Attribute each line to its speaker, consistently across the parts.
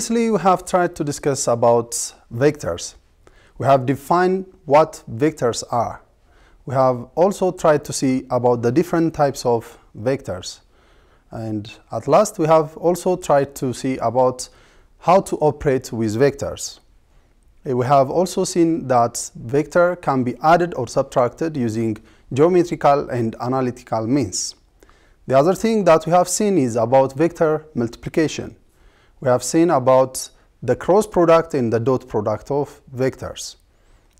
Speaker 1: Previously we have tried to discuss about vectors. We have defined what vectors are. We have also tried to see about the different types of vectors. And at last we have also tried to see about how to operate with vectors. We have also seen that vector can be added or subtracted using geometrical and analytical means. The other thing that we have seen is about vector multiplication. We have seen about the cross product and the dot product of vectors.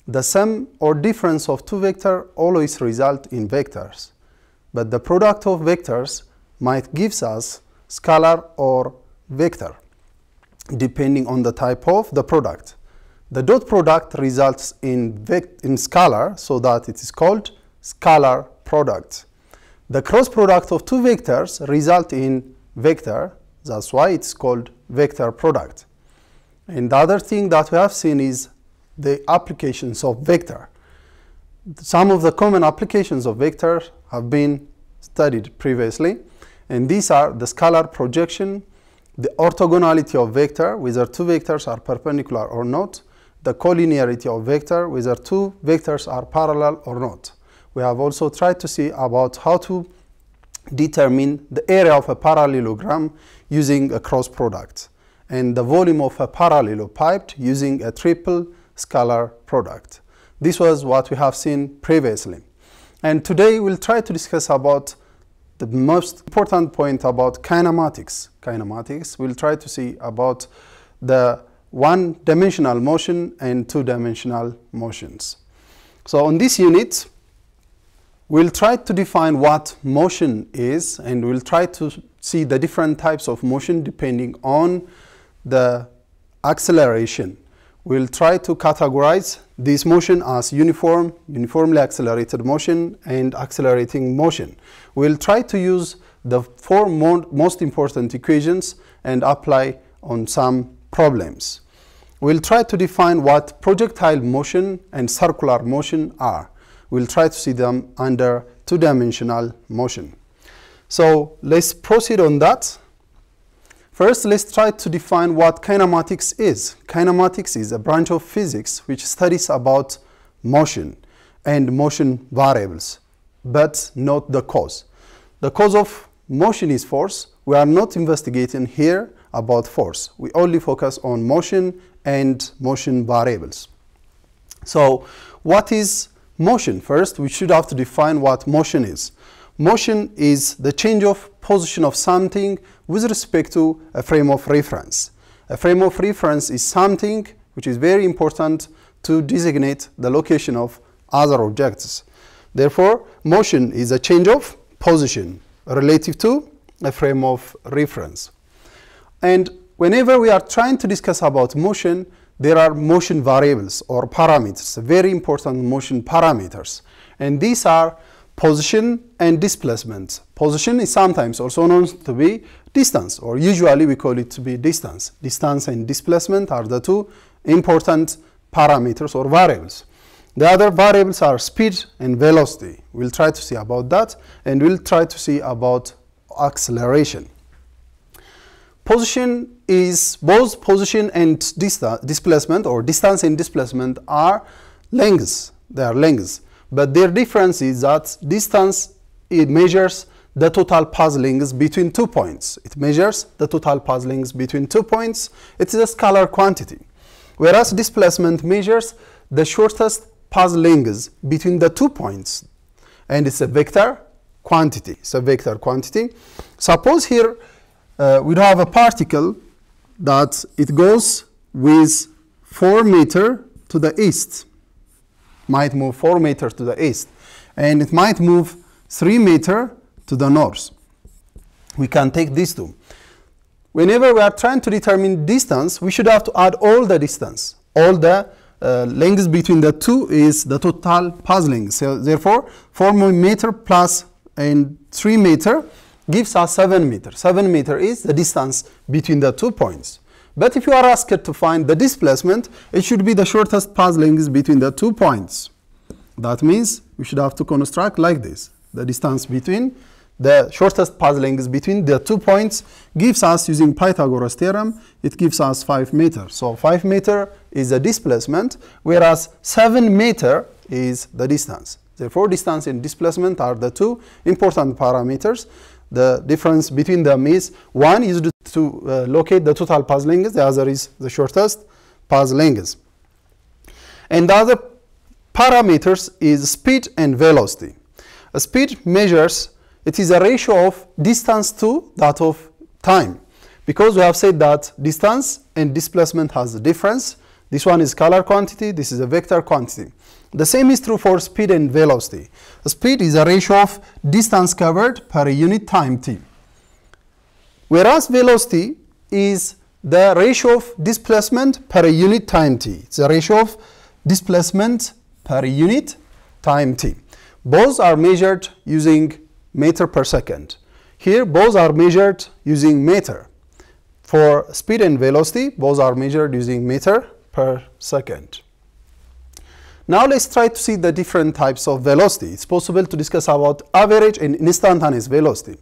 Speaker 1: The sum or difference of two vectors always result in vectors, but the product of vectors might gives us scalar or vector, depending on the type of the product. The dot product results in, in scalar, so that it is called scalar product. The cross product of two vectors result in vector. That's why it's called vector product. And the other thing that we have seen is the applications of vector. Some of the common applications of vector have been studied previously. And these are the scalar projection, the orthogonality of vector, whether two vectors are perpendicular or not, the collinearity of vector, whether two vectors are parallel or not we have also tried to see about how to determine the area of a parallelogram using a cross product and the volume of a parallelepiped using a triple scalar product. This was what we have seen previously. And today we'll try to discuss about the most important point about kinematics. Kinematics, we'll try to see about the one-dimensional motion and two-dimensional motions. So on this unit, We'll try to define what motion is and we'll try to see the different types of motion depending on the acceleration. We'll try to categorize this motion as uniform, uniformly accelerated motion and accelerating motion. We'll try to use the four most important equations and apply on some problems. We'll try to define what projectile motion and circular motion are we'll try to see them under two-dimensional motion. So let's proceed on that. First, let's try to define what kinematics is. Kinematics is a branch of physics which studies about motion and motion variables, but not the cause. The cause of motion is force. We are not investigating here about force. We only focus on motion and motion variables. So what is Motion, first, we should have to define what motion is. Motion is the change of position of something with respect to a frame of reference. A frame of reference is something which is very important to designate the location of other objects. Therefore, motion is a change of position relative to a frame of reference. And whenever we are trying to discuss about motion, there are motion variables or parameters, very important motion parameters. And these are position and displacement. Position is sometimes also known to be distance, or usually we call it to be distance. Distance and displacement are the two important parameters or variables. The other variables are speed and velocity. We'll try to see about that, and we'll try to see about acceleration. Position is both position and displacement or distance and displacement are lengths. They are lengths. But their difference is that distance it measures the total path length between two points. It measures the total path length between two points. It is a scalar quantity. Whereas displacement measures the shortest path length between the two points. And it's a vector quantity. It's a vector quantity. Suppose here uh, we have a particle that it goes with 4 meter to the east. Might move 4 meter to the east. And it might move 3 meter to the north. We can take these two. Whenever we are trying to determine distance, we should have to add all the distance. All the uh, between the two is the total length. So therefore, 4 meter plus and 3 meter gives us 7 meter. 7 meter is the distance between the two points. But if you are asked to find the displacement, it should be the shortest path length between the two points. That means we should have to construct like this. The distance between the shortest path length between the two points gives us using Pythagoras theorem it gives us 5 meter so 5 meter is the displacement whereas 7 meter is the distance therefore distance and displacement are the two important parameters the difference between them is one is to uh, locate the total path length the other is the shortest path length and the other parameters is speed and velocity a speed measures it is a ratio of distance to that of time. Because we have said that distance and displacement has a difference. This one is scalar quantity, this is a vector quantity. The same is true for speed and velocity. Speed is a ratio of distance covered per unit time t. Whereas velocity is the ratio of displacement per unit time t. It's the ratio of displacement per unit time t. Both are measured using meter per second. Here both are measured using meter. For speed and velocity, both are measured using meter per second. Now let's try to see the different types of velocity. It's possible to discuss about average and instantaneous velocity.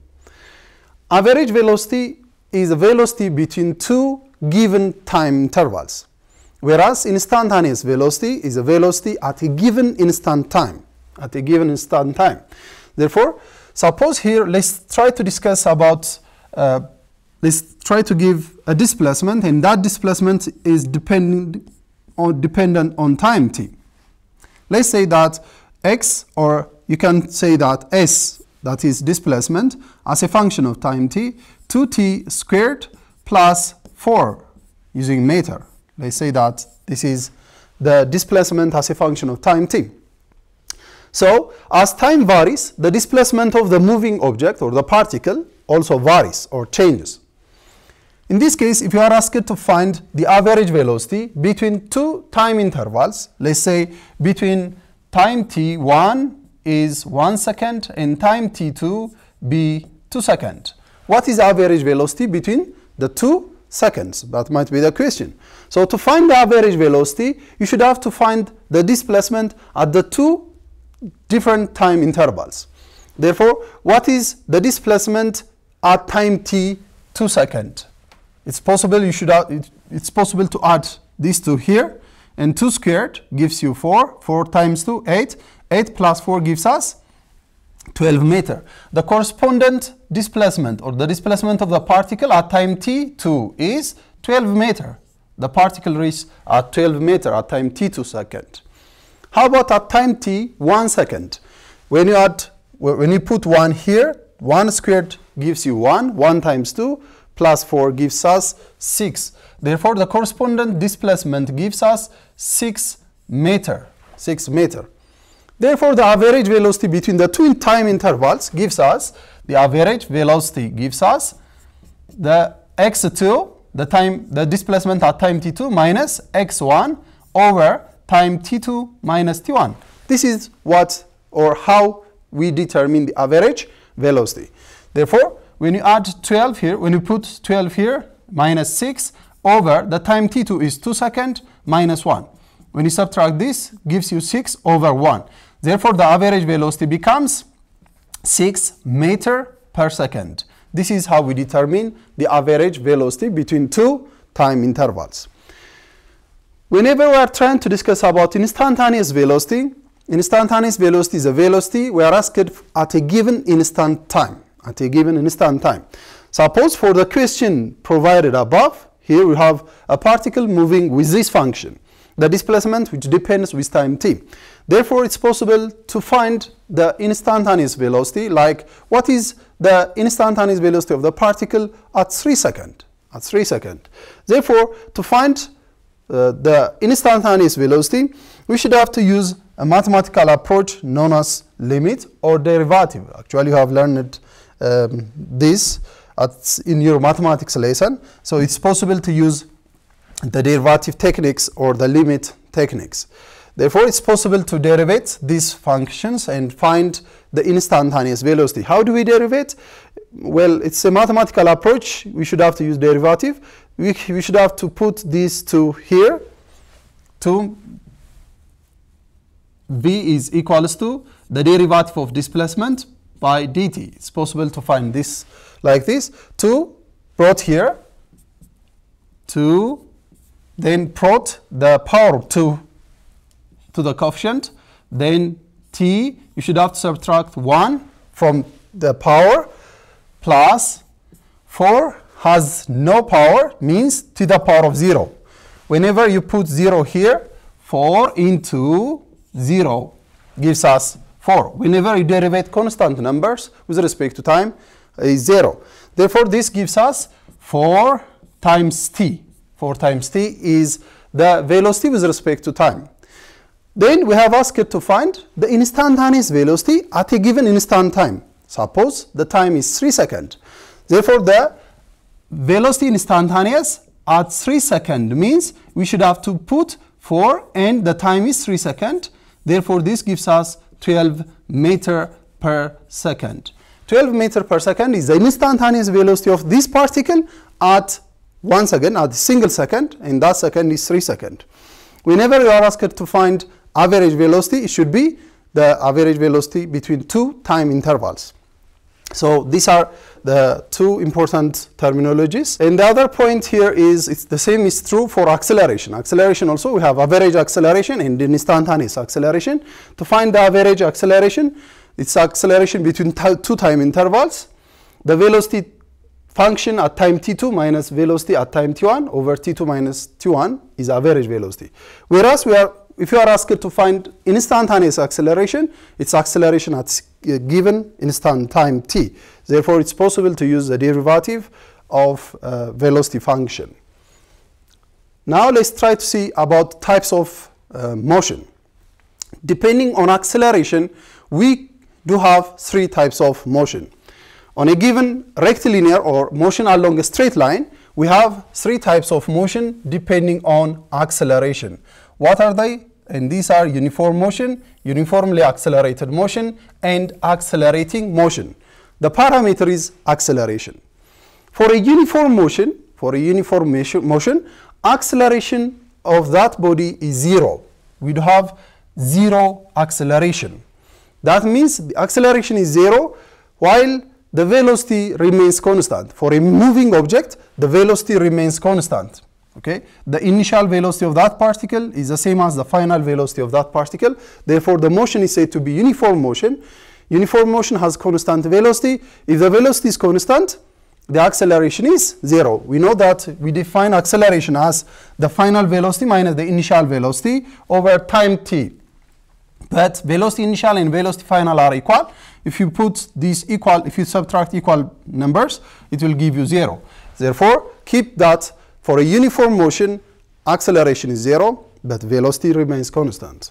Speaker 1: Average velocity is a velocity between two given time intervals, whereas instantaneous velocity is a velocity at a given instant time, at a given instant time. Therefore, Suppose here, let's try to discuss about, uh, let's try to give a displacement, and that displacement is dependent on, dependent on time t. Let's say that x, or you can say that s, that is displacement, as a function of time t, 2t squared plus 4 using meter. Let's say that this is the displacement as a function of time t. So as time varies, the displacement of the moving object or the particle also varies or changes. In this case, if you are asked to find the average velocity between two time intervals, let's say between time t1 is 1 second and time t2 be 2 second. What is average velocity between the two seconds? That might be the question. So to find the average velocity, you should have to find the displacement at the two different time intervals. Therefore, what is the displacement at time t 2 second? It's possible you should add, it's possible to add these two here and 2 squared gives you 4, 4 times 2, 8, 8 plus 4 gives us 12 meter. The correspondent displacement or the displacement of the particle at time t2 is 12 meter. The particle reaches at 12 meter at time t2 second. How about at time t, one second? When you add, when you put one here, one squared gives you one, one times two, plus four gives us six. Therefore, the correspondent displacement gives us six meter, six meter. Therefore, the average velocity between the two time intervals gives us, the average velocity gives us the x2, the time, the displacement at time t2 minus x1 over time t2 minus t1. This is what or how we determine the average velocity. Therefore, when you add 12 here, when you put 12 here, minus 6 over the time t2 is 2 second minus 1. When you subtract this, gives you 6 over 1. Therefore, the average velocity becomes 6 meter per second. This is how we determine the average velocity between two time intervals. Whenever we are trying to discuss about instantaneous velocity, instantaneous velocity is a velocity we are asked at a given instant time, at a given instant time. Suppose for the question provided above, here we have a particle moving with this function, the displacement which depends with time t. Therefore, it's possible to find the instantaneous velocity, like what is the instantaneous velocity of the particle at 3 second, at 3 second. Therefore, to find uh, the instantaneous velocity, we should have to use a mathematical approach known as limit or derivative. Actually, you have learned um, this at, in your mathematics lesson. So it's possible to use the derivative techniques or the limit techniques. Therefore, it's possible to derive these functions and find the instantaneous velocity. How do we derive? Well, it's a mathematical approach. We should have to use derivative we, we should have to put these two here. 2 v is equals to the derivative of displacement by dt. It's possible to find this like this. 2 brought here, 2, then brought the power 2 to the coefficient, then t, you should have to subtract 1 from the power plus 4 has no power means to the power of 0. Whenever you put 0 here, 4 into 0 gives us 4. Whenever you derive constant numbers with respect to time, is 0. Therefore, this gives us 4 times t. 4 times t is the velocity with respect to time. Then we have asked to find the instantaneous velocity at a given instant time. Suppose the time is 3 seconds. Therefore, the velocity instantaneous at 3 seconds means we should have to put 4 and the time is 3 seconds. Therefore, this gives us 12 meter per second. 12 meter per second is the instantaneous velocity of this particle at once again at a single second and that second is 3 seconds. Whenever you are asked to find average velocity, it should be the average velocity between two time intervals. So these are the two important terminologies. And the other point here is it's the same is true for acceleration. Acceleration also we have average acceleration and instantaneous acceleration. To find the average acceleration, it's acceleration between two time intervals. The velocity function at time t2 minus velocity at time t1 over t2 minus t1 is average velocity. Whereas we are if you are asked to find instantaneous acceleration, it's acceleration at given instant time t. Therefore, it's possible to use the derivative of uh, velocity function. Now let's try to see about types of uh, motion. Depending on acceleration, we do have three types of motion. On a given rectilinear or motion along a straight line, we have three types of motion depending on acceleration. What are they? And these are uniform motion, uniformly accelerated motion, and accelerating motion. The parameter is acceleration. For a uniform motion, for a uniform motion, acceleration of that body is zero. We'd have zero acceleration. That means the acceleration is zero while the velocity remains constant. For a moving object, the velocity remains constant. Okay? The initial velocity of that particle is the same as the final velocity of that particle. Therefore, the motion is said to be uniform motion. Uniform motion has constant velocity. If the velocity is constant, the acceleration is zero. We know that we define acceleration as the final velocity minus the initial velocity over time t. But velocity initial and velocity final are equal. If you put these equal, if you subtract equal numbers, it will give you zero. Therefore, keep that for a uniform motion, acceleration is zero, but velocity remains constant.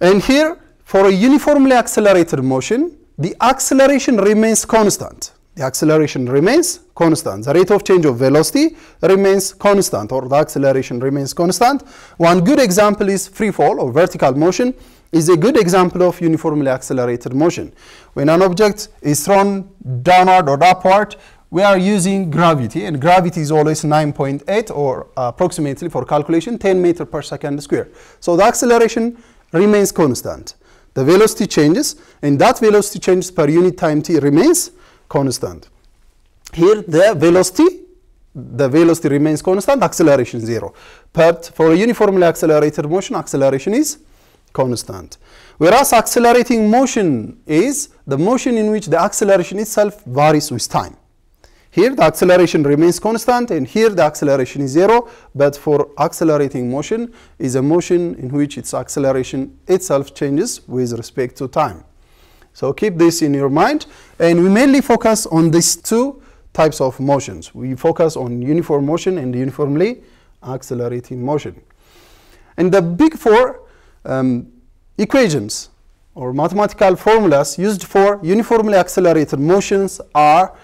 Speaker 1: And here, for a uniformly accelerated motion, the acceleration remains constant. The acceleration remains constant. The rate of change of velocity remains constant, or the acceleration remains constant. One good example is free fall, or vertical motion, is a good example of uniformly accelerated motion. When an object is thrown downward or upward, we are using gravity, and gravity is always 9.8 or approximately for calculation 10 meter per second square. So the acceleration remains constant. The velocity changes, and that velocity changes per unit time t remains constant. Here the velocity, the velocity remains constant, acceleration zero. But for a uniformly accelerated motion, acceleration is constant. Whereas accelerating motion is the motion in which the acceleration itself varies with time. Here the acceleration remains constant and here the acceleration is zero, but for accelerating motion is a motion in which its acceleration itself changes with respect to time. So keep this in your mind and we mainly focus on these two types of motions. We focus on uniform motion and uniformly accelerating motion. And the big four um, equations or mathematical formulas used for uniformly accelerated motions are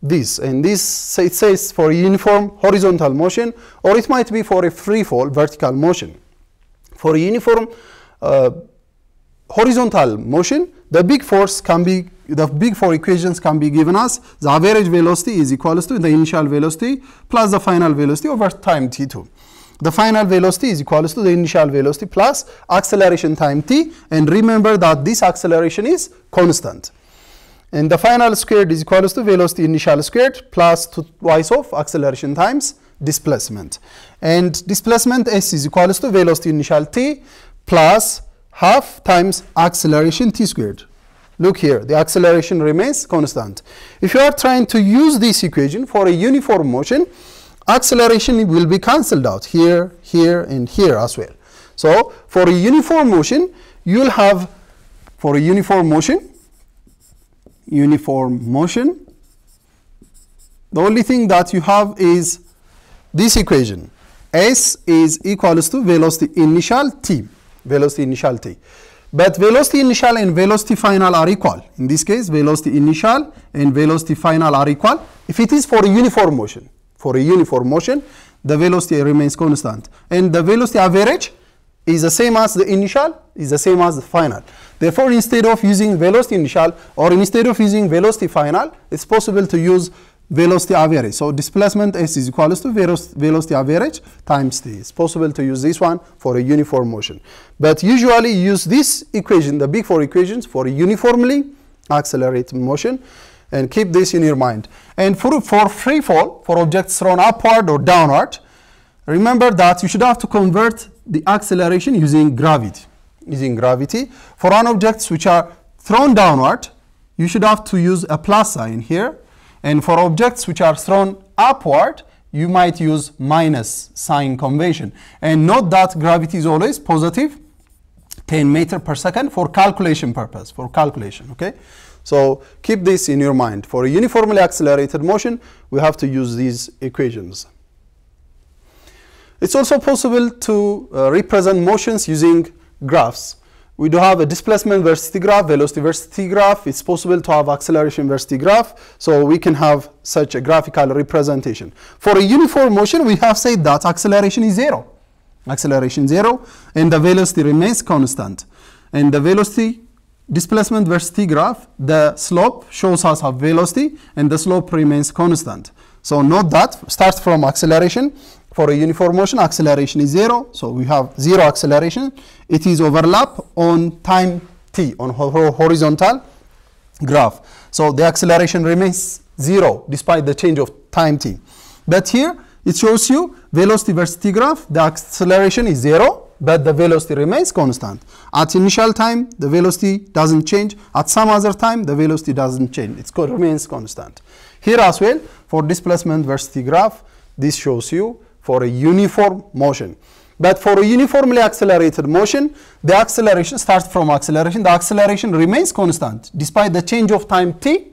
Speaker 1: this and this it says for uniform horizontal motion or it might be for a free fall vertical motion for uniform uh, horizontal motion the big force can be the big four equations can be given as the average velocity is equals to the initial velocity plus the final velocity over time t2 the final velocity is equals to the initial velocity plus acceleration time t and remember that this acceleration is constant And the final squared is equals to velocity initial squared plus twice of acceleration times displacement. And displacement s is equals to velocity initial t plus half times acceleration t squared. Look here, the acceleration remains constant. If you are trying to use this equation for a uniform motion, acceleration will be cancelled out here, here, and here as well. So for a uniform motion, you'll have, for a uniform motion, uniform motion, the only thing that you have is this equation. S is equals to velocity initial t, velocity initial t. But velocity initial and velocity final are equal. In this case, velocity initial and velocity final are equal. If it is for a uniform motion, for a uniform motion, the velocity remains constant. And the velocity average is the same as the initial, is the same as the final. Therefore, instead of using velocity initial or instead of using velocity final, it's possible to use velocity average. So displacement s is equal to velocity average times t. It's possible to use this one for a uniform motion. But usually use this equation, the big four equations, for uniformly accelerated motion and keep this in your mind. And for, for free fall, for objects thrown upward or downward, remember that you should have to convert the acceleration using gravity. Using gravity. For an objects which are thrown downward, you should have to use a plus sign here and for objects which are thrown upward, you might use minus sign convention. And note that gravity is always positive 10 meter per second for calculation purpose, for calculation, okay? So keep this in your mind. For a uniformly accelerated motion, we have to use these equations. It's also possible to uh, represent motions using graphs we do have a displacement velocity graph, velocity velocity graph. It's possible to have acceleration velocity graph. So we can have such a graphical representation. For a uniform motion, we have said that acceleration is zero. Acceleration zero, and the velocity remains constant. And the velocity displacement velocity graph, the slope shows us a velocity, and the slope remains constant. So note that, starts from acceleration, for a uniform motion, acceleration is zero. So we have zero acceleration. It is overlap on time t, on horizontal graph. So the acceleration remains zero despite the change of time t. But here it shows you velocity versus graph. The acceleration is zero, but the velocity remains constant. At initial time, the velocity doesn't change. At some other time, the velocity doesn't change. It remains constant. Here as well, for displacement versus graph, this shows you for a uniform motion. But for a uniformly accelerated motion, the acceleration starts from acceleration. The acceleration remains constant. Despite the change of time t,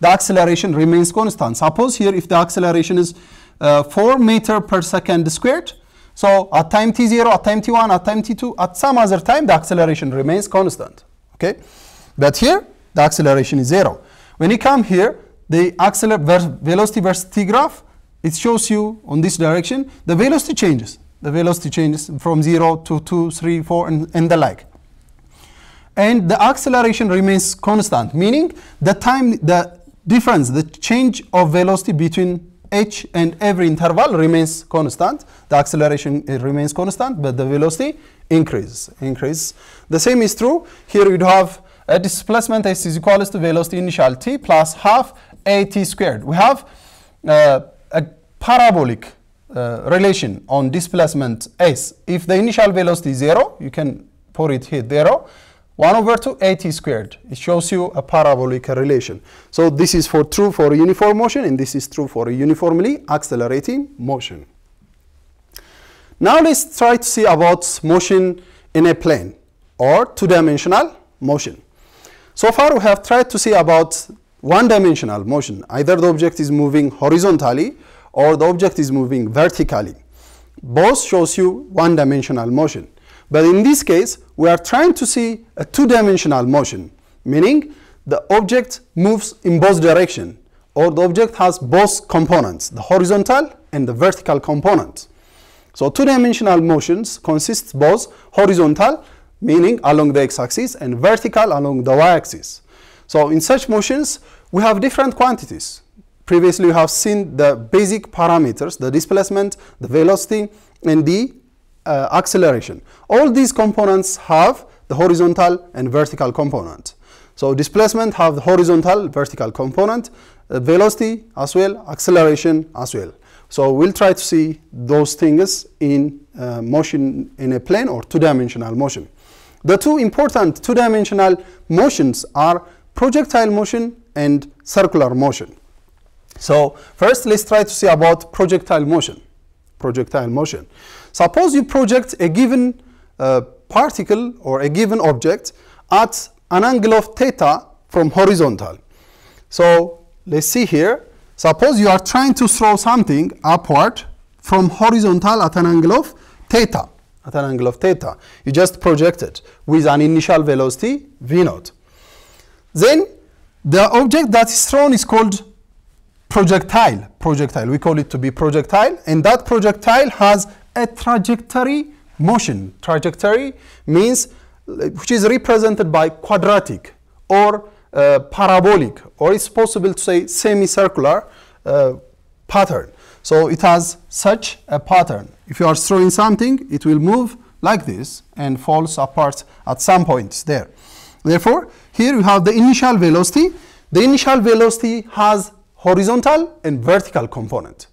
Speaker 1: the acceleration remains constant. Suppose here if the acceleration is uh, 4 meter per second squared, so at time t0, at time t1, at time t2, at some other time, the acceleration remains constant. Okay? But here, the acceleration is 0. When you come here, the velocity versus t graph, it shows you on this direction, the velocity changes. The velocity changes from 0 to 2, 3, 4, and, and the like. And the acceleration remains constant, meaning the time, the difference, the change of velocity between h and every interval remains constant. The acceleration remains constant, but the velocity increases. increases. The same is true. Here you have a displacement s is equal to velocity initial t plus half a t squared. We have uh, parabolic uh, relation on displacement s. If the initial velocity is 0, you can put it here 0. 1 over 2 at squared. It shows you a parabolic relation. So this is for true for uniform motion and this is true for uniformly accelerating motion. Now let's try to see about motion in a plane or two-dimensional motion. So far we have tried to see about one-dimensional motion. Either the object is moving horizontally or the object is moving vertically. Both shows you one-dimensional motion. But in this case, we are trying to see a two-dimensional motion, meaning the object moves in both directions, or the object has both components, the horizontal and the vertical component. So two-dimensional motions consist both horizontal, meaning along the x-axis, and vertical along the y-axis. So in such motions, we have different quantities. Previously, you have seen the basic parameters, the displacement, the velocity, and the uh, acceleration. All these components have the horizontal and vertical component. So displacement have the horizontal, vertical component, uh, velocity as well, acceleration as well. So we'll try to see those things in uh, motion in a plane or two-dimensional motion. The two important two-dimensional motions are projectile motion and circular motion. So first let's try to see about projectile motion. Projectile motion. Suppose you project a given uh, particle or a given object at an angle of theta from horizontal. So let's see here. Suppose you are trying to throw something upward from horizontal at an angle of theta. At an angle of theta. You just project it with an initial velocity v naught. Then the object that is thrown is called projectile. Projectile. We call it to be projectile. And that projectile has a trajectory motion. Trajectory means which is represented by quadratic or uh, parabolic or it's possible to say semicircular uh, pattern. So it has such a pattern. If you are throwing something, it will move like this and falls apart at some points there. Therefore, here you have the initial velocity. The initial velocity has horizontal and vertical component.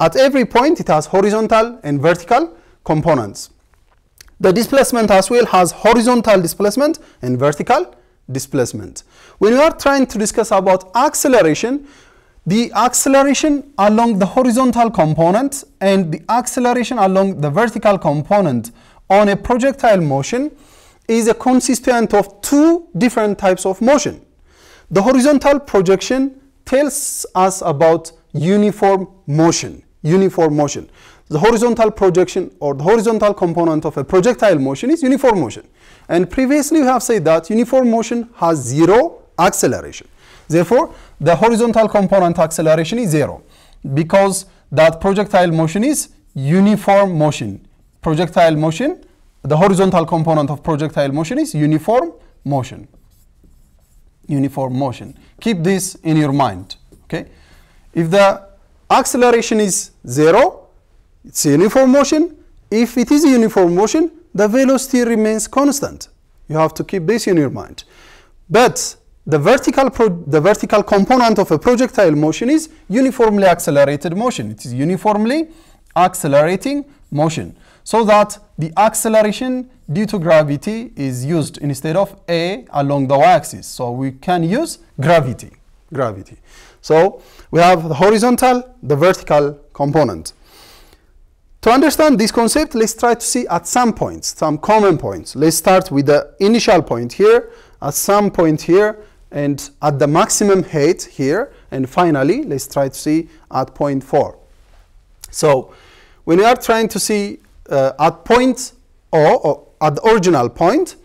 Speaker 1: At every point, it has horizontal and vertical components. The displacement as well has horizontal displacement and vertical displacement. When we are trying to discuss about acceleration, the acceleration along the horizontal component and the acceleration along the vertical component on a projectile motion is a constituent of two different types of motion. The horizontal projection tells us about uniform motion, uniform motion the horizontal projection or the horizontal component of a projectile motion is uniform motion. And previously we have said that uniform motion has zero acceleration. Therefore, the horizontal component acceleration is zero because that projectile motion is uniform motion. Projectile motion, the horizontal component of projectile motion is uniform motion. Uniform motion. Keep this in your mind. Okay? If the acceleration is zero, it's uniform motion. If it is uniform motion, the velocity remains constant. You have to keep this in your mind. But the vertical, the vertical component of a projectile motion is uniformly accelerated motion. It is uniformly accelerating motion. So that the acceleration due to gravity is used instead of A along the y-axis. So we can use gravity. Gravity. So we have the horizontal, the vertical component. To understand this concept, let's try to see at some points, some common points. Let's start with the initial point here, at some point here, and at the maximum height here, and finally, let's try to see at point 4. So, when we are trying to see uh, at point O, or at the original point,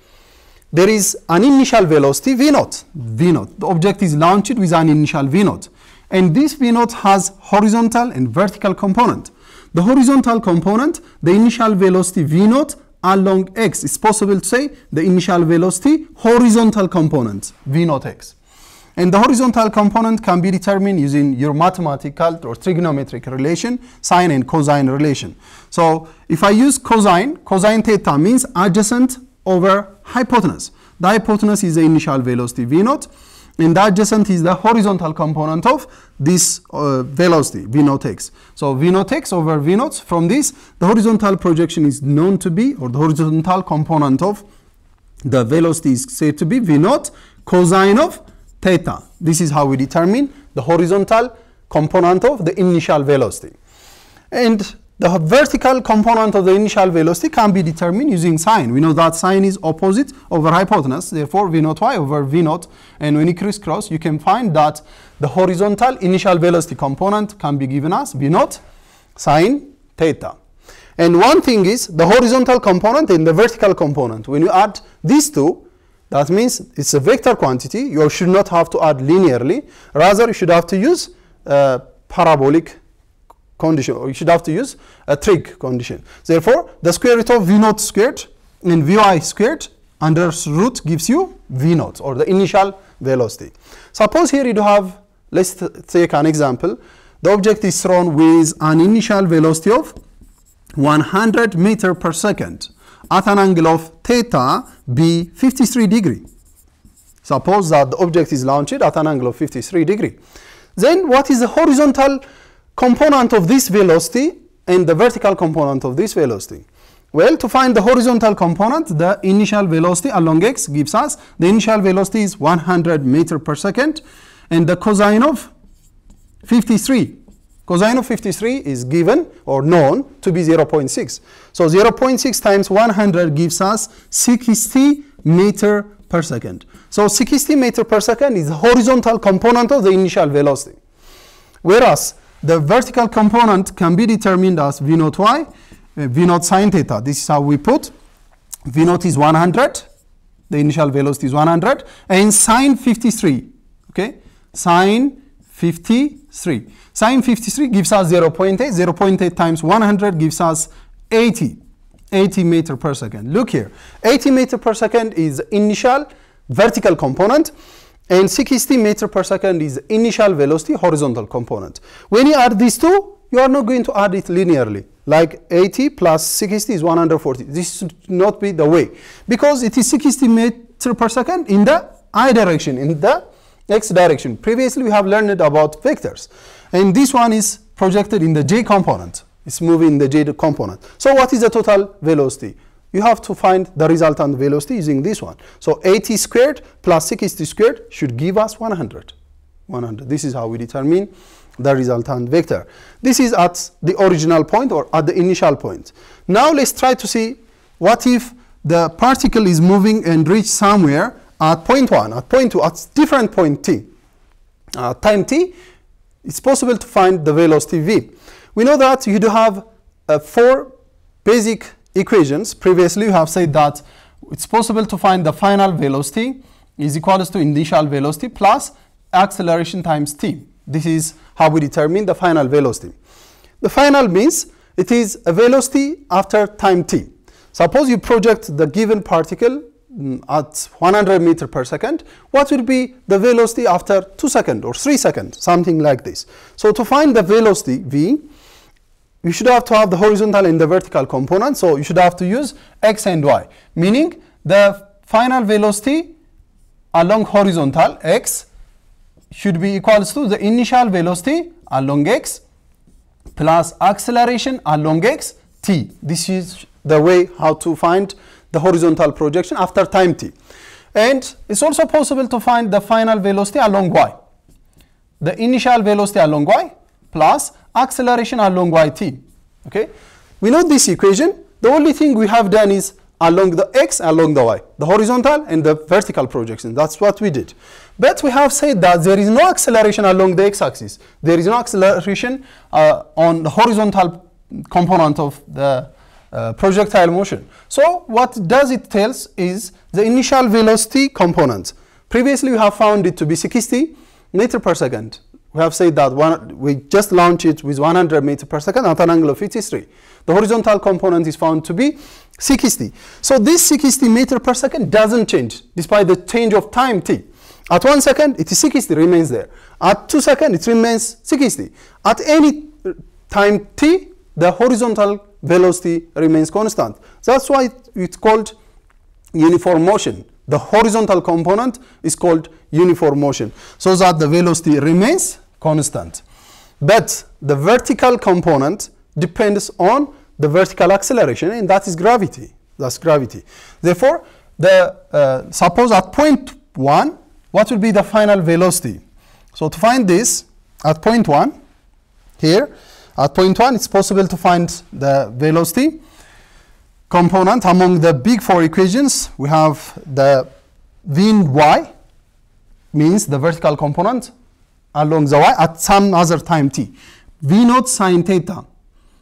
Speaker 1: there is an initial velocity v naught, v naught. The object is launched with an initial v naught. And this v naught has horizontal and vertical component. The horizontal component, the initial velocity v naught along x. It's possible to say the initial velocity horizontal component v naught x. And the horizontal component can be determined using your mathematical or trigonometric relation, sine and cosine relation. So if I use cosine, cosine theta means adjacent over hypotenuse. The hypotenuse is the initial velocity v naught and the adjacent is the horizontal component of this uh, velocity v naught x. So v naught x over v naught from this the horizontal projection is known to be or the horizontal component of the velocity is said to be v naught cosine of theta. This is how we determine the horizontal component of the initial velocity. And the vertical component of the initial velocity can be determined using sine. We know that sine is opposite over hypotenuse, therefore v naught y over v naught. And when you crisscross, you can find that the horizontal initial velocity component can be given as v naught sine theta. And one thing is the horizontal component and the vertical component. When you add these two, that means it's a vector quantity. You should not have to add linearly. Rather, you should have to use uh, parabolic condition, or you should have to use a trig condition. Therefore, the square root of v naught squared and vy squared under root gives you v naught or the initial velocity. Suppose here you do have, let's take an example. The object is thrown with an initial velocity of 100 meter per second at an angle of theta be 53 degree. Suppose that the object is launched at an angle of 53 degree. Then what is the horizontal component of this velocity and the vertical component of this velocity? Well, to find the horizontal component, the initial velocity along x gives us the initial velocity is 100 meter per second and the cosine of 53. Cosine of 53 is given or known to be 0.6. So 0.6 times 100 gives us 60 meter per second. So 60 meter per second is the horizontal component of the initial velocity. Whereas the vertical component can be determined as v naught y, uh, v sine theta. This is how we put. v naught is 100, the initial velocity is 100, and sine 53. Okay, sine 53. Sine 53 gives us 0.8. 0.8 times 100 gives us 80. 80 meter per second. Look here. 80 meter per second is initial vertical component and 60 meter per second is initial velocity horizontal component. When you add these two, you are not going to add it linearly. Like 80 plus 60 is 140. This should not be the way because it is 60 meter per second in the i direction, in the x direction. Previously, we have learned about vectors. And this one is projected in the j component. It's moving in the j component. So what is the total velocity? You have to find the resultant velocity using this one. So 80 squared plus 60 squared should give us 100. 100. This is how we determine the resultant vector. This is at the original point or at the initial point. Now let's try to see what if the particle is moving and reach somewhere at point 1, at point 2, at different point t, uh, time t, it's possible to find the velocity v. We know that you do have uh, four basic equations. Previously, you have said that it's possible to find the final velocity is equal to initial velocity plus acceleration times t. This is how we determine the final velocity. The final means it is a velocity after time t. Suppose you project the given particle Mm, at 100 meter per second, what will be the velocity after 2 seconds or 3 seconds, something like this. So to find the velocity v, you should have to have the horizontal and the vertical component, so you should have to use x and y, meaning the final velocity along horizontal x should be equals to the initial velocity along x plus acceleration along x t. This is the way how to find the horizontal projection after time t. And it's also possible to find the final velocity along y. The initial velocity along y plus acceleration along yt. Okay? We know this equation. The only thing we have done is along the x, along the y, the horizontal and the vertical projection. That's what we did. But we have said that there is no acceleration along the x-axis. There is no acceleration uh, on the horizontal component of the uh, projectile motion. So what does it tells is the initial velocity component. Previously we have found it to be 60 meter per second. We have said that one, we just launch it with 100 meter per second at an angle of 53. The horizontal component is found to be 60. So this 60 meter per second doesn't change despite the change of time t. At one second, it is 60, remains there. At two seconds, it remains 60. At any time t, the horizontal velocity remains constant. That's why it's called uniform motion. The horizontal component is called uniform motion, so that the velocity remains constant. But the vertical component depends on the vertical acceleration, and that is gravity. That's gravity. Therefore, the uh, suppose at point 1, what will be the final velocity? So to find this, at point 1, here, at point 1, it's possible to find the velocity component among the big four equations. We have the v in y, means the vertical component along the y at some other time t. v naught sine theta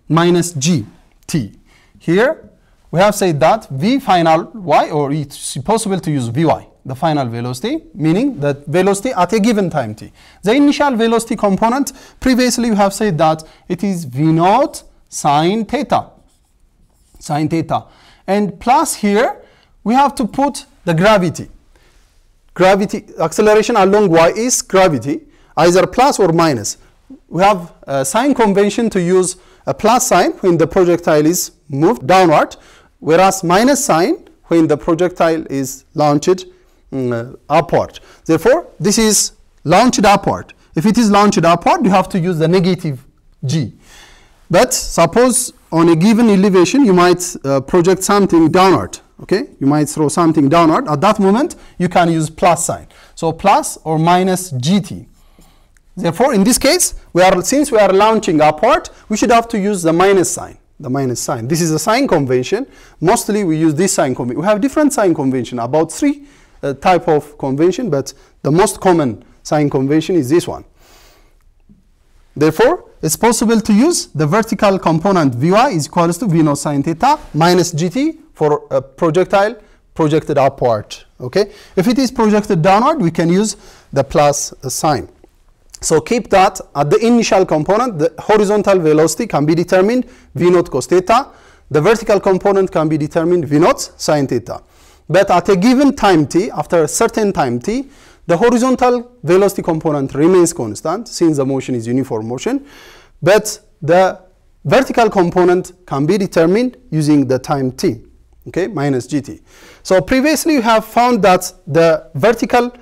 Speaker 1: minus g t. Here, we have said that v final y, or it's possible to use vy the final velocity, meaning the velocity at a given time t. The initial velocity component, previously we have said that it is v naught sine theta, sine theta. And plus here, we have to put the gravity. Gravity, acceleration along y is gravity, either plus or minus. We have a sign convention to use a plus sign when the projectile is moved downward, whereas minus sign when the projectile is launched mm, upward. Therefore, this is launched upward. If it is launched upward, you have to use the negative g. But suppose on a given elevation, you might uh, project something downward. Okay, you might throw something downward. At that moment, you can use plus sign. So plus or minus gt. Therefore, in this case, we are since we are launching upward, we should have to use the minus sign. The minus sign. This is a sign convention. Mostly, we use this sign convention. We have different sign convention, about three uh, type of convention, but the most common sign convention is this one. Therefore, it's possible to use the vertical component Vy is equals to V naught sine theta minus Gt for a projectile projected upward. Okay. If it is projected downward, we can use the plus sign. So keep that at the initial component, the horizontal velocity can be determined V naught cos theta. The vertical component can be determined V naught sine theta. But at a given time t, after a certain time t, the horizontal velocity component remains constant since the motion is uniform motion, but the vertical component can be determined using the time t, okay, minus gt. So previously you have found that the vertical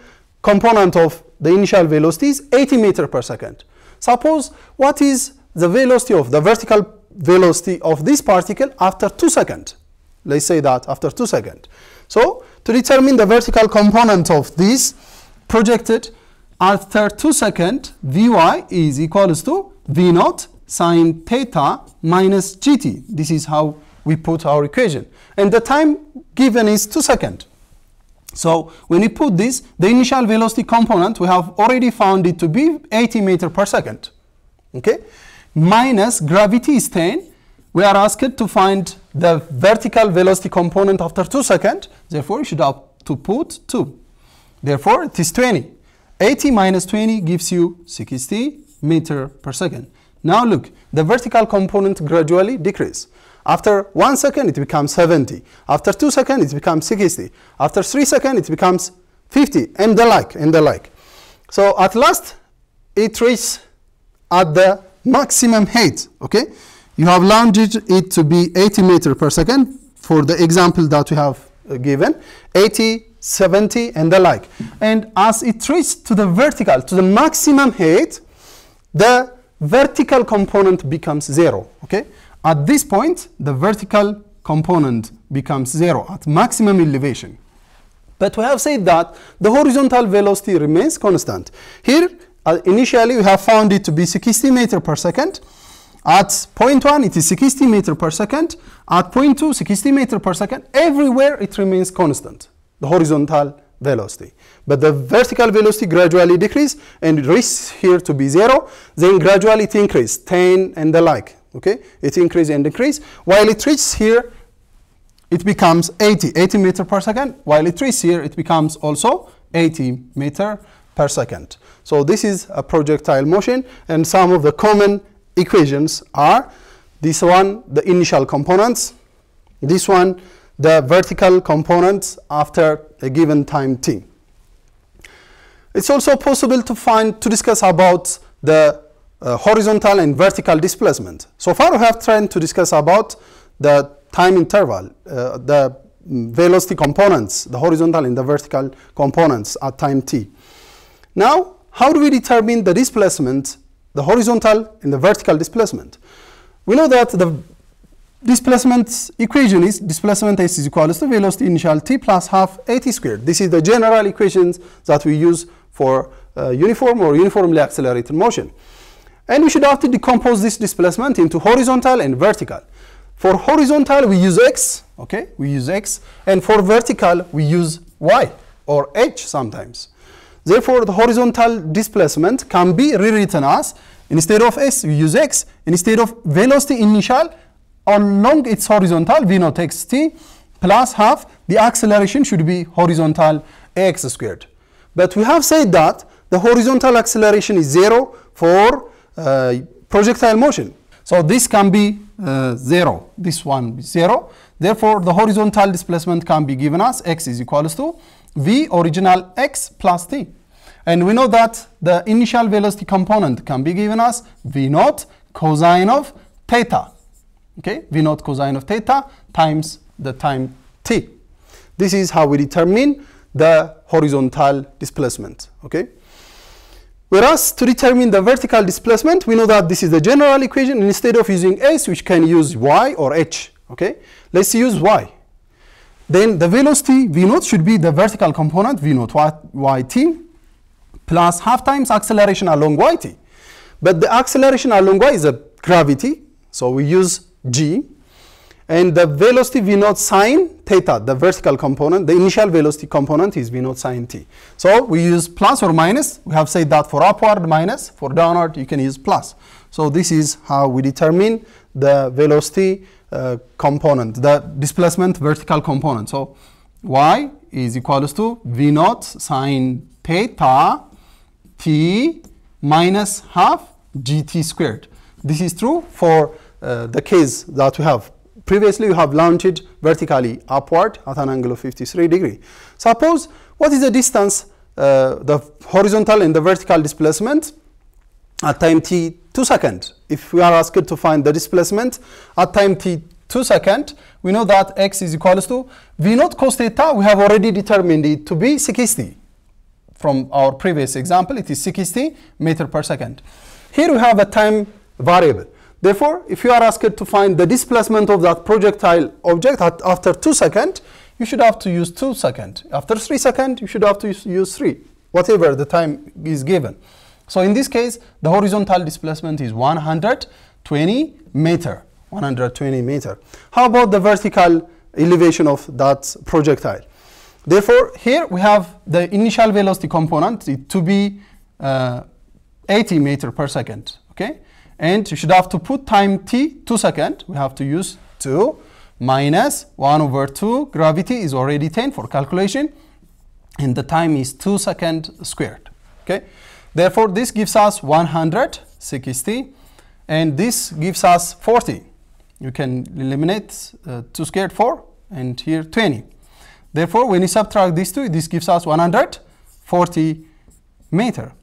Speaker 1: component of the initial velocity is 80 meter per second. Suppose what is the velocity of the vertical velocity of this particle after 2 seconds? Let's say that after 2 seconds. So to determine the vertical component of this, projected after 2 second Vy is equals to V naught sine theta minus gt. This is how we put our equation. And the time given is 2 second. So when we put this, the initial velocity component, we have already found it to be 80 meter per second. Okay? Minus gravity is 10. We are asked to find the vertical velocity component after 2 seconds. Therefore, you should have to put 2. Therefore, it is 20. 80 minus 20 gives you 60 meter per second. Now look, the vertical component gradually decreases. After 1 second, it becomes 70. After 2 seconds, it becomes 60. After 3 seconds, it becomes 50, and the like, and the like. So at last, it reaches at the maximum height, okay? You have launched it to be 80 meter per second for the example that we have uh, given. 80 70 and the like. And as it reaches to the vertical, to the maximum height, the vertical component becomes zero, okay? At this point, the vertical component becomes zero at maximum elevation. But we have said that the horizontal velocity remains constant. Here, uh, initially, we have found it to be 60 meter per second. At point 1, it is 60 meter per second. At point 2, 60 meter per second. Everywhere, it remains constant the horizontal velocity. But the vertical velocity gradually decrease and reaches here to be zero, then gradually it increase, 10 and the like, okay? It increase and decrease. While it reaches here, it becomes 80, 80 meter per second. While it reaches here, it becomes also 80 meter per second. So this is a projectile motion and some of the common equations are this one, the initial components, this one, the vertical components after a given time t. It's also possible to find, to discuss about the uh, horizontal and vertical displacement. So far we have tried to discuss about the time interval, uh, the velocity components, the horizontal and the vertical components at time t. Now, how do we determine the displacement, the horizontal and the vertical displacement? We know that the displacement equation is displacement s is equal to velocity initial t plus half at squared. This is the general equations that we use for uh, uniform or uniformly accelerated motion. And we should have to decompose this displacement into horizontal and vertical. For horizontal, we use x, okay, we use x, and for vertical, we use y or h sometimes. Therefore, the horizontal displacement can be rewritten as instead of s, we use x, instead of velocity initial, along its horizontal v naught x t plus half the acceleration should be horizontal x squared. But we have said that the horizontal acceleration is zero for uh, projectile motion. So this can be uh, zero. This one zero. Therefore, the horizontal displacement can be given as x is equals to v original x plus t. And we know that the initial velocity component can be given as v naught cosine of theta okay, V naught cosine of theta times the time t. This is how we determine the horizontal displacement. Okay. Whereas to determine the vertical displacement, we know that this is the general equation. Instead of using s, we can use y or h. Okay. Let's use y. Then the velocity v naught should be the vertical component v naught yt plus half times acceleration along yt. But the acceleration along y is a gravity, so we use g. And the velocity v naught sine theta, the vertical component, the initial velocity component is v naught sine t. So we use plus or minus. We have said that for upward minus, for downward you can use plus. So this is how we determine the velocity uh, component, the displacement vertical component. So y is equals to v naught sine theta t minus half gt squared. This is true for uh, the case that we have. Previously, we have launched vertically upward at an angle of 53 degree. Suppose, what is the distance, uh, the horizontal and the vertical displacement at time t 2 seconds? If we are asked to find the displacement at time t 2 seconds, we know that x is equals to v naught cos theta, we have already determined it to be 60 from our previous example, it is 60 meter per second. Here we have a time variable. Therefore, if you are asked to find the displacement of that projectile object at, after 2 seconds, you should have to use 2 seconds. After 3 seconds, you should have to use 3, whatever the time is given. So in this case, the horizontal displacement is 120 meter. 120 meter. How about the vertical elevation of that projectile? Therefore, here we have the initial velocity component to be uh, 80 meter per second. Okay, and you should have to put time t 2 second. We have to use 2 minus 1 over 2. Gravity is already 10 for calculation, and the time is 2 second squared. Okay, therefore this gives us 160, and this gives us 40. You can eliminate uh, 2 squared 4, and here 20. Therefore, when you subtract these two, this gives us 140 meter.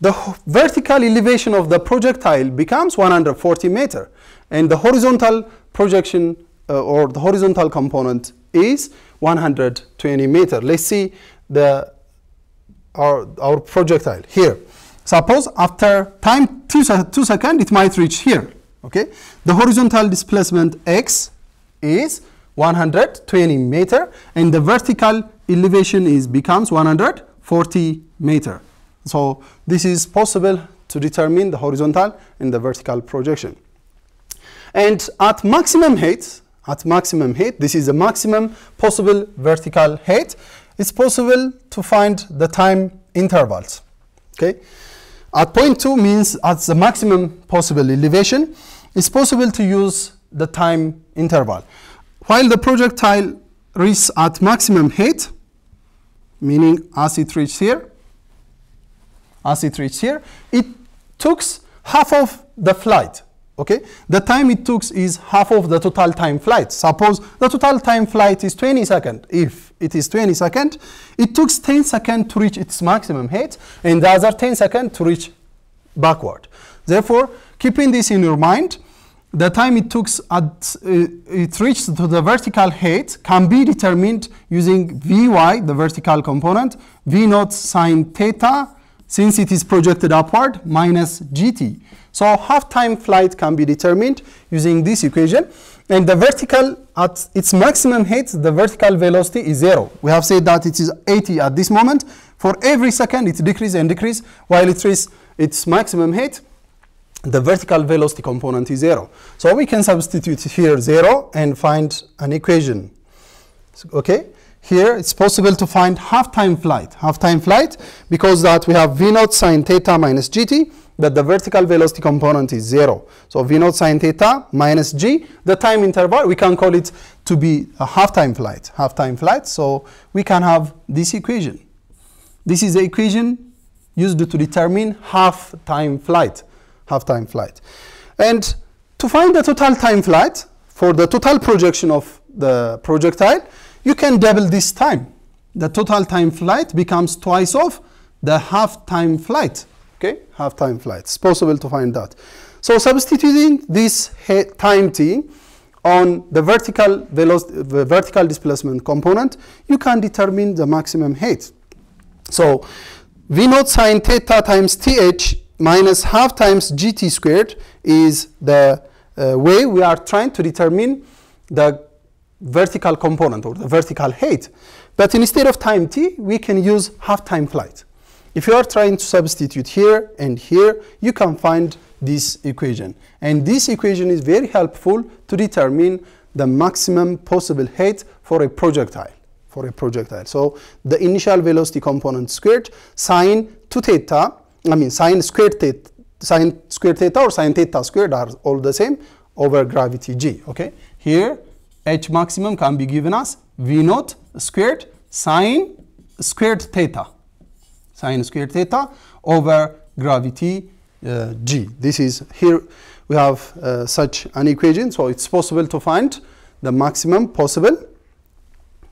Speaker 1: The vertical elevation of the projectile becomes 140 meter, and the horizontal projection uh, or the horizontal component is 120 meter. Let's see the our, our projectile here. Suppose after time 2, two seconds, it might reach here. Okay, The horizontal displacement x is 120 meter and the vertical elevation is becomes 140 meter. So this is possible to determine the horizontal and the vertical projection. And at maximum height, at maximum height, this is the maximum possible vertical height, it's possible to find the time intervals. Okay? At point 2 means at the maximum possible elevation, it's possible to use the time interval. While the projectile reaches at maximum height, meaning as it reaches here, as it reaches here, it took half of the flight. Okay, the time it took is half of the total time flight. Suppose the total time flight is 20 seconds. If it is 20 seconds, it took 10 seconds to reach its maximum height, and the other 10 seconds to reach backward. Therefore, keeping this in your mind, the time it took at uh, it reached to the vertical height can be determined using Vy, the vertical component, V naught sine theta, since it is projected upward, minus Gt. So half time flight can be determined using this equation. And the vertical, at its maximum height, the vertical velocity is zero. We have said that it is 80 at this moment. For every second, it decreases and decreases while it reaches its maximum height the vertical velocity component is zero. So we can substitute here zero and find an equation. Okay, here it's possible to find half-time flight. Half-time flight because that we have v naught sine theta minus gt, but the vertical velocity component is zero. So v naught sine theta minus g, the time interval, we can call it to be a half-time flight. Half-time flight, so we can have this equation. This is the equation used to determine half-time flight half-time flight. And to find the total time flight for the total projection of the projectile, you can double this time. The total time flight becomes twice of the half-time flight. Okay, half-time flight. It's possible to find that. So substituting this time t on the vertical velocity, the vertical displacement component, you can determine the maximum height. So v naught sine theta times th minus half times gt squared is the uh, way we are trying to determine the vertical component or the vertical height. But instead of time t, we can use half time flight. If you are trying to substitute here and here, you can find this equation. And this equation is very helpful to determine the maximum possible height for a projectile. For a projectile. So the initial velocity component squared sine 2 theta, I mean sine squared theta, sine squared theta or sine theta squared are all the same over gravity g. Okay. Here h maximum can be given as v naught squared sine squared theta. Sine squared theta over gravity uh, g. This is here we have uh, such an equation, so it's possible to find the maximum possible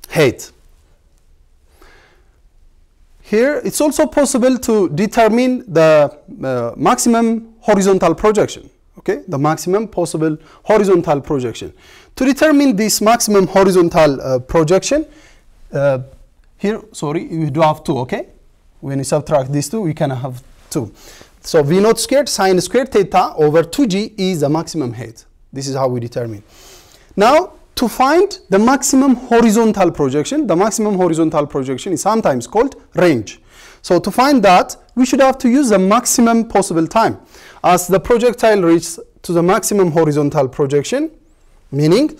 Speaker 1: height. Here it's also possible to determine the uh, maximum horizontal projection, okay, the maximum possible horizontal projection. To determine this maximum horizontal uh, projection, uh, here, sorry, we do have two, okay? When you subtract these two, we can have two. So V naught squared sine squared theta over 2g is the maximum height. This is how we determine. Now, to find the maximum horizontal projection, the maximum horizontal projection is sometimes called range. So to find that, we should have to use the maximum possible time. As the projectile reaches to the maximum horizontal projection, meaning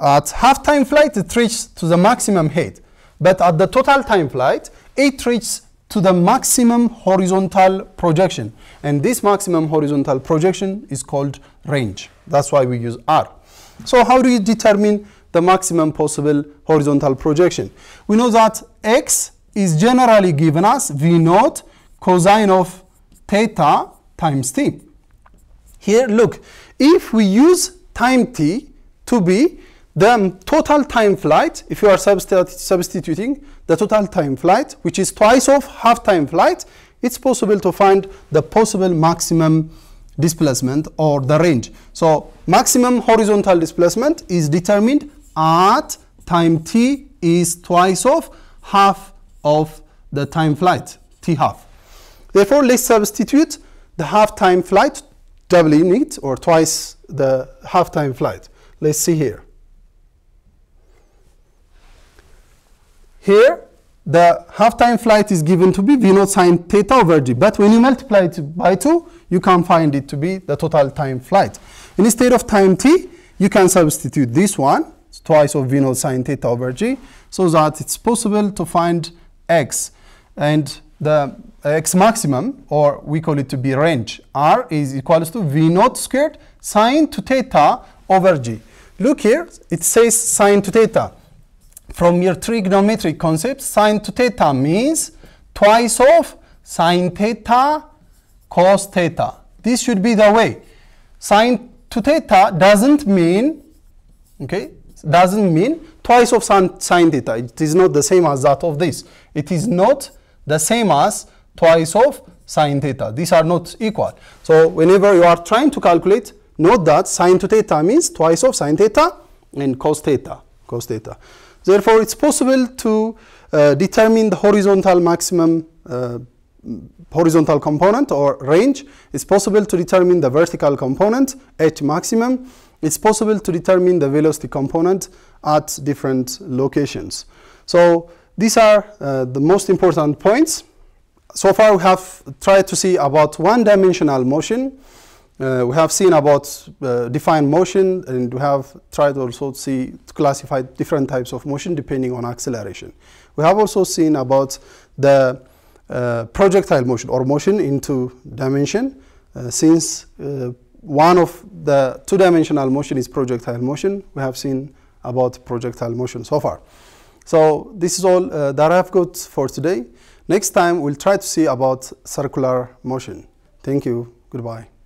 Speaker 1: at half time flight it reaches to the maximum height. But at the total time flight, it reaches to the maximum horizontal projection. And this maximum horizontal projection is called range. That's why we use R. So how do you determine the maximum possible horizontal projection? We know that x is generally given as v naught cosine of theta times t. Here, look, if we use time t to be the total time flight, if you are substituting the total time flight, which is twice of half time flight, it's possible to find the possible maximum displacement or the range. So maximum horizontal displacement is determined at time t is twice of half of the time flight, t half. Therefore, let's substitute the half time flight doubling it or twice the half time flight. Let's see here. Here, the half-time flight is given to be v naught sine theta over g. But when you multiply it by 2, you can find it to be the total time flight. Instead of time t, you can substitute this one, twice of v naught sine theta over g, so that it's possible to find x. And the x maximum, or we call it to be range, r is equals to v naught squared sine 2 theta over g. Look here, it says sine 2 theta from your trigonometric concept, sine 2 theta means twice of sine theta cos theta. This should be the way. Sine 2 theta doesn't mean, okay, doesn't mean twice of sine, sine theta. It is not the same as that of this. It is not the same as twice of sine theta. These are not equal. So whenever you are trying to calculate, note that sine 2 theta means twice of sine theta and cos theta. Cos theta. Therefore, it's possible to uh, determine the horizontal maximum uh, horizontal component or range. It's possible to determine the vertical component h maximum. It's possible to determine the velocity component at different locations. So these are uh, the most important points. So far we have tried to see about one-dimensional motion, uh, we have seen about uh, defined motion and we have tried also to see to classify different types of motion depending on acceleration. We have also seen about the uh, projectile motion or motion into dimension uh, since uh, one of the two-dimensional motion is projectile motion. We have seen about projectile motion so far. So this is all uh, that I've got for today. Next time we'll try to see about circular motion. Thank you. Goodbye.